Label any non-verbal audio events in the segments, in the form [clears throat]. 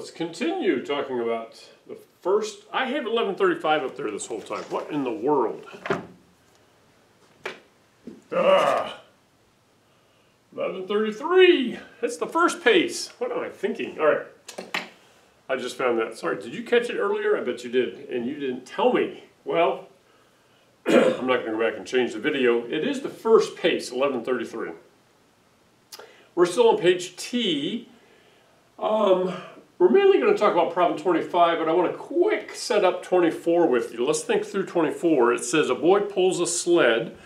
let's continue talking about the first. I have 1135 up there this whole time. What in the world? Ah, 1133. That's the first pace. What am I thinking? All right. I just found that. Sorry, did you catch it earlier? I bet you did, and you didn't tell me. Well, [clears throat] I'm not going to go back and change the video. It is the first pace, 1133. We're still on page T. Um, we're mainly going to talk about problem 25, but I want to quick set up 24 with you. Let's think through 24. It says a boy pulls a sled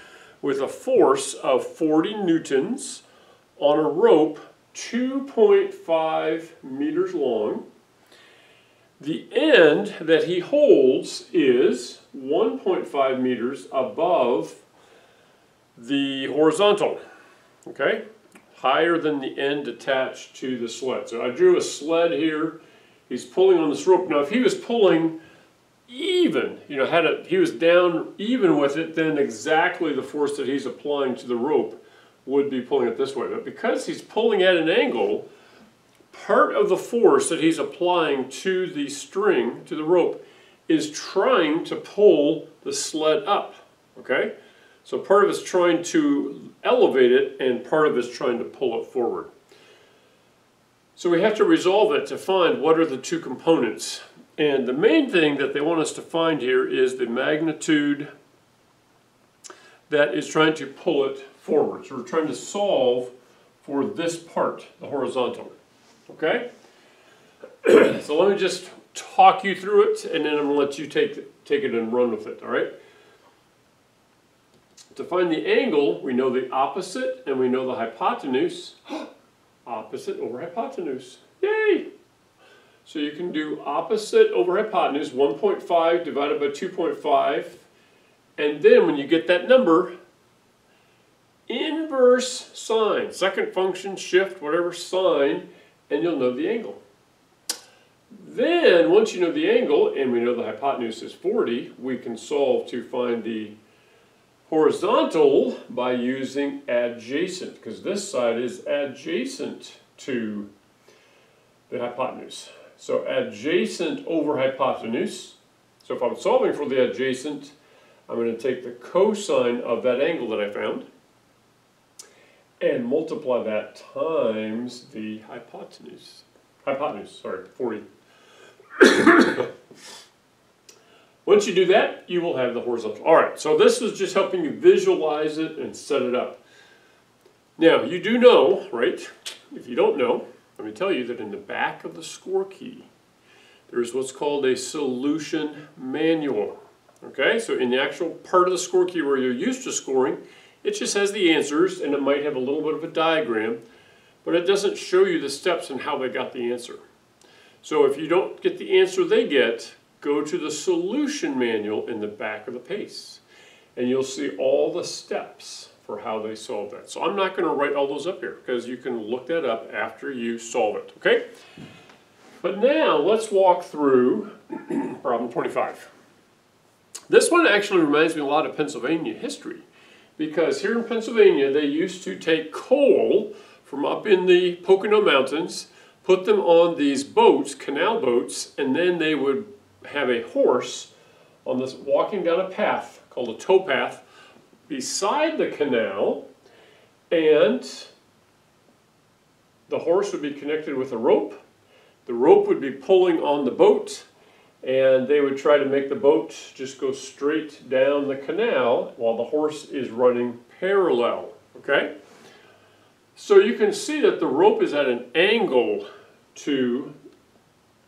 with a force of 40 newtons on a rope 2.5 meters long. The end that he holds is 1.5 meters above the horizontal, okay? Higher than the end attached to the sled. So I drew a sled here. He's pulling on this rope. Now if he was pulling even, you know, had a, he was down even with it, then exactly the force that he's applying to the rope would be pulling it this way. But because he's pulling at an angle, part of the force that he's applying to the string, to the rope, is trying to pull the sled up, okay? So part of it's trying to elevate it and part of it's trying to pull it forward. So we have to resolve it to find what are the two components. And the main thing that they want us to find here is the magnitude that is trying to pull it forward. So we're trying to solve for this part, the horizontal. Okay? [clears throat] so let me just talk you through it, and then I'm going to let you take, take it and run with it, all right? To find the angle, we know the opposite and we know the hypotenuse. [gasps] opposite over hypotenuse. Yay! So you can do opposite over hypotenuse, 1.5 divided by 2.5. And then when you get that number, inverse sine, second function, shift, whatever sine, and you'll know the angle. Then, once you know the angle, and we know the hypotenuse is 40, we can solve to find the horizontal by using adjacent, because this side is adjacent to the hypotenuse. So adjacent over hypotenuse. So if I'm solving for the adjacent, I'm going to take the cosine of that angle that I found and multiply that times the hypotenuse. Hypotenuse, sorry, 40. Once you do that, you will have the horizontal. All right, so this is just helping you visualize it and set it up. Now, you do know, right? If you don't know, let me tell you that in the back of the score key, there's what's called a solution manual. Okay, so in the actual part of the score key where you're used to scoring, it just has the answers and it might have a little bit of a diagram, but it doesn't show you the steps and how they got the answer. So if you don't get the answer they get, go to the solution manual in the back of the PACE and you'll see all the steps for how they solve that. So I'm not going to write all those up here because you can look that up after you solve it, okay? But now let's walk through [clears throat] problem 25. This one actually reminds me a lot of Pennsylvania history because here in Pennsylvania they used to take coal from up in the Pocono Mountains, put them on these boats, canal boats, and then they would have a horse on this walking down a path called a towpath beside the canal and the horse would be connected with a rope. The rope would be pulling on the boat and they would try to make the boat just go straight down the canal while the horse is running parallel, okay? So you can see that the rope is at an angle to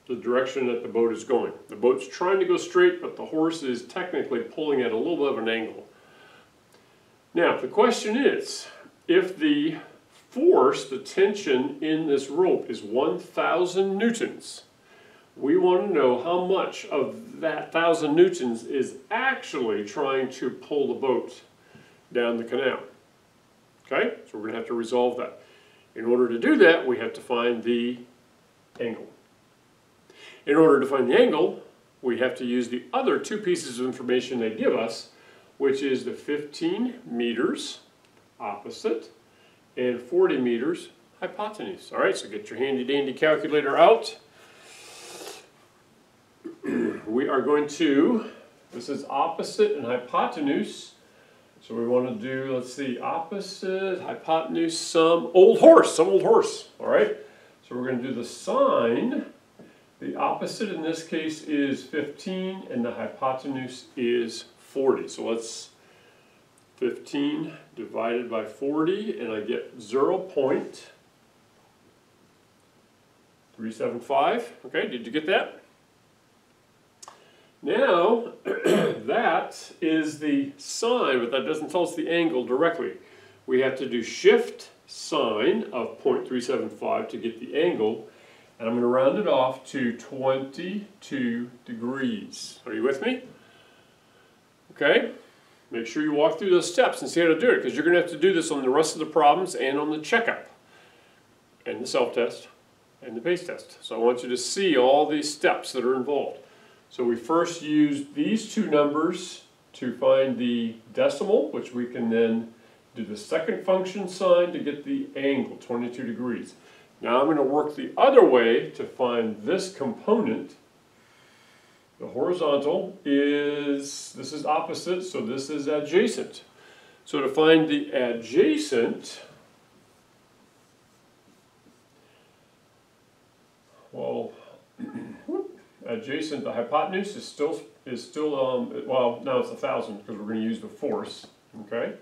the direction that the boat is going. The boat's trying to go straight, but the horse is technically pulling at a little bit of an angle. Now, the question is, if the force, the tension in this rope is 1,000 newtons, we want to know how much of that 1,000 newtons is actually trying to pull the boat down the canal. Okay, so we're going to have to resolve that. In order to do that, we have to find the angle. In order to find the angle, we have to use the other two pieces of information they give us, which is the 15 meters opposite and 40 meters hypotenuse. All right, so get your handy dandy calculator out. [clears throat] we are going to, this is opposite and hypotenuse. So we want to do, let's see, opposite, hypotenuse, sum, old horse, some old horse, all right? So we're going to do the sine. The opposite in this case is 15 and the hypotenuse is 40. So let's 15 divided by 40 and I get 0 0.375. Okay, did you get that? Now, [clears throat] that is the sine, but that doesn't tell us the angle directly. We have to do shift sine of 0.375 to get the angle, and I'm going to round it off to 22 degrees. Are you with me? Okay, make sure you walk through those steps and see how to do it, because you're going to have to do this on the rest of the problems and on the checkup, and the self-test, and the pace test. So I want you to see all these steps that are involved. So we first use these two numbers to find the decimal, which we can then do the second function sine to get the angle, 22 degrees. Now I'm going to work the other way to find this component. The horizontal is, this is opposite, so this is adjacent. So to find the adjacent, well, [clears throat] adjacent, the hypotenuse is still, is still, um, well, now it's a thousand because we're going to use the force, okay?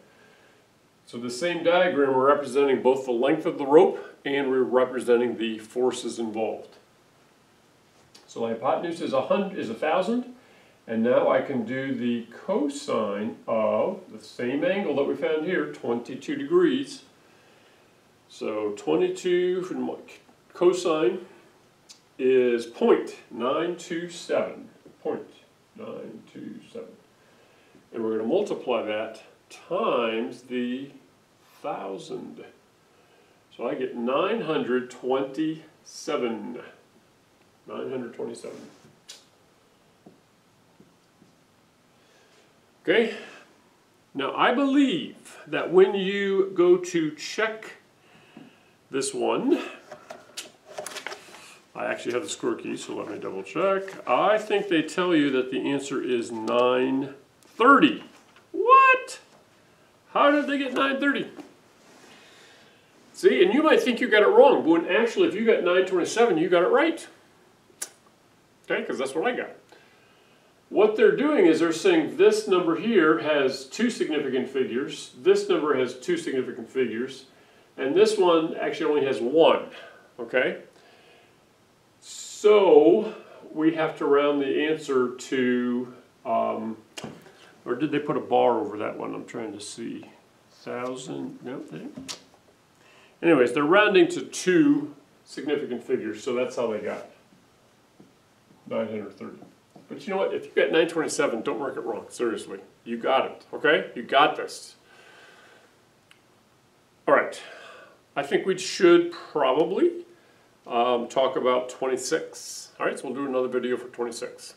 So the same diagram, we're representing both the length of the rope and we're representing the forces involved. So hypotenuse is a hundred, is a thousand, and now I can do the cosine of the same angle that we found here, 22 degrees. So 22 cosine is 0.927. 0.927. And we're going to multiply that times the thousand. So I get 927. 927. Okay? Now I believe that when you go to check this one, I actually have the score key, so let me double check. I think they tell you that the answer is 930. How did they get 930? See, and you might think you got it wrong, but when actually if you got 927, you got it right. Okay, because that's what I got. What they're doing is they're saying this number here has two significant figures, this number has two significant figures, and this one actually only has one. Okay? So we have to round the answer to, um, or did they put a bar over that one? I'm trying to see. Thousand, no, they Anyways, they're rounding to two significant figures, so that's how they got 930. But you know what? If you got 927, don't mark it wrong. Seriously. You got it. Okay? You got this. All right. I think we should probably um, talk about 26. All right, so we'll do another video for 26.